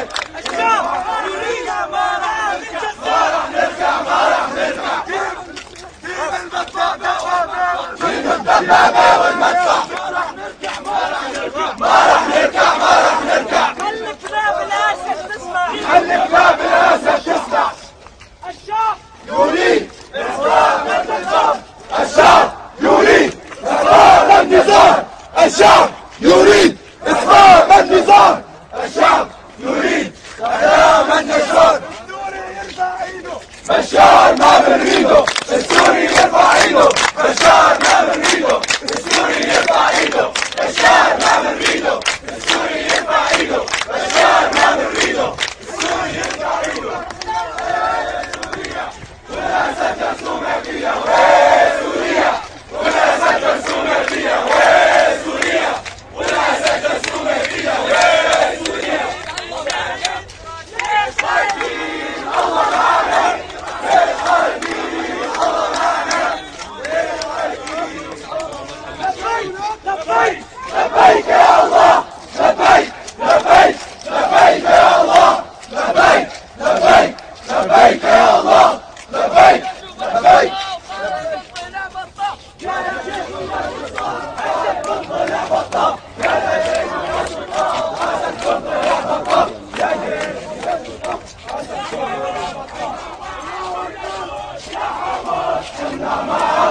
وين الشعب يريد ما راح نرجع ما راح نرجع جيب البطاطا جيب الدبابة والمدفع ما راح نرجع ما راح نرجع ما راح ما الشعب يريد إصرار النظام الشعب يريد إصرار النظام الشعب يريد إصرار النظام. الشعب يريد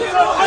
Let's go!